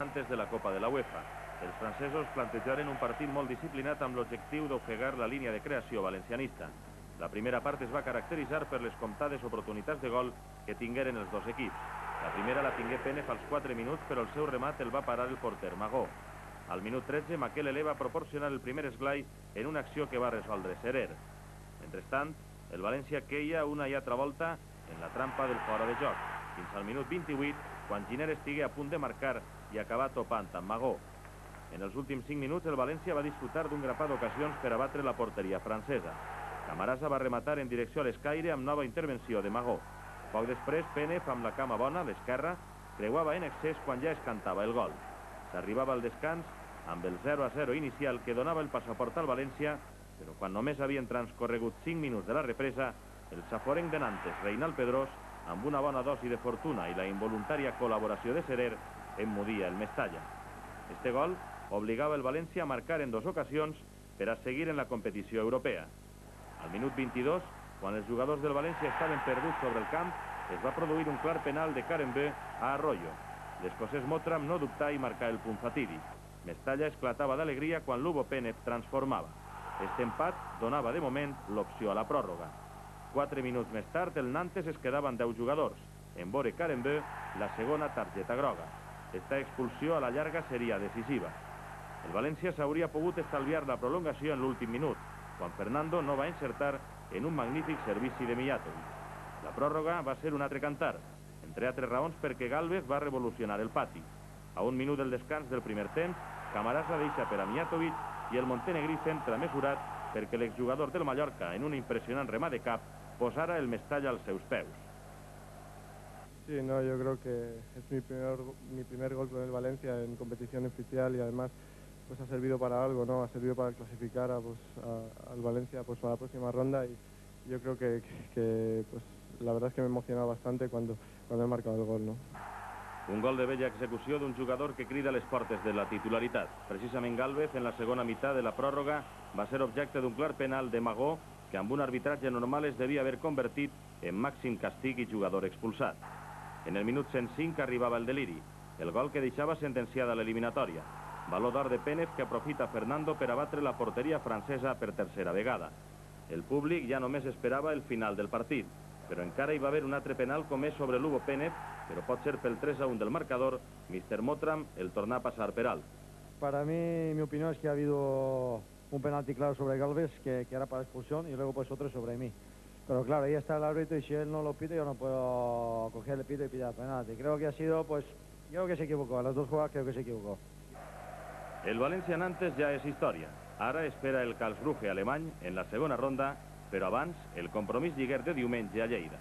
antes de la Copa de la UEFA. Els francesos plantejaren un partit molt disciplinat amb l'objectiu d'ofegar la línia de creació valencianista. La primera part es va caracteritzar per les comptades oportunitats de gol que tingueren els dos equips. La primera la tingué Penef als 4 minuts, però el seu remat el va parar el porter Magó. Al minut 13, Makelele va proporcionar el primer esglai en una acció que va resoldre Serer. Mentrestant, el València queia una i altra volta en la trampa del fora de joc, fins al minut 28, quan Giner estigué a punt de marcar i acabar topant amb Magó. En els últims 5 minuts, el València va disfrutar d'un grapat d'ocasions per abatre la porteria francesa. Camarasa va rematar en direcció a l'escaire amb nova intervenció de Magó. Poc després, Penef, amb la cama bona, l'esquerra, creuava en excés quan ja es cantava el gol. S'arribava al descans amb el 0 a 0 inicial que donava el passaport al València, però quan només havien transcorregut 5 minuts de la represa, el saforenc de Nantes, Reinald Pedrós, amb una bona dosi de fortuna i la involuntària col·laboració de Serer, emmudia el Mestalla. Este gol obligava el València a marcar en dues ocasions per a seguir en la competició europea. Al minut 22, quan els jugadors del València estaven perduts sobre el camp, es va produir un clar penal de Karen B a Arroyo. L'escocès Motram no dubtà i marcà el punt fatídic. Mestalla esclatava d'alegria quan l'Ubo Pérez transformava. Este empat donava de moment l'opció a la pròrroga. Quatre minuts més tard, el Nantes es quedaven 10 jugadors. En vore Karen B, la segona targeta groga. Esta expulsió a la llarga seria decisiva. El València s'hauria pogut estalviar la prolongació en l'últim minut, quan Fernando no va encertar en un magnífic servici de Mijatovic. La pròrroga va ser un altre cantar, entre altres raons perquè Galvez va revolucionar el pati. A un minut del descans del primer temps, Camarasa deixa per a Mijatovic i el montenegrí centra mesurat perquè l'exjugador del Mallorca, en un impressionant remat de cap, posara el Mestalla als seus peus. Sí, no, yo creo que es mi primer, mi primer gol con el Valencia en competición oficial y además pues ha servido para algo, ¿no? Ha servido para clasificar a, pues, a, al Valencia pues, para la próxima ronda y yo creo que, que, que, pues, la verdad es que me emociona bastante cuando, cuando he marcado el gol, ¿no? Un gol de bella execució d'un jugador que crida les portes de la titularitat. Precisament Galvez, en la segona meitat de la pròrroga, va ser objecte d'un clar penal de Magó que amb un arbitratge normal es devia haver convertit en màxim castig i jugador expulsat. En el minut 105 arribava el deliri, el gol que deixava sentenciada l'eliminatòria. Valor d'or de Pérez que aprofita Fernando per abatre la porteria francesa per tercera vegada. El públic ja només esperava el final del partit, però encara hi va haver un altre penal comès sobre l'Hugo Pérez, però pot ser pel 3 a 1 del marcador, Mr. Motram el torna a passar per alt. Para mí, mi opinión es que ha habido un penalti claro sobre Galvez, que, era para expulsión, y luego pues otro sobre mí. Pero claro, ahí está el árbitro y si él no lo pide, yo no puedo coger el pito y pillar penalti. Creo que ha sido, pues, creo que se equivocó. A las dos jugadas creo que se equivocó. El València Nantes ja és història. Ara espera el Karlsruhe alemany en la segona ronda, però abans el compromís lliguer de diumenge a Lleida.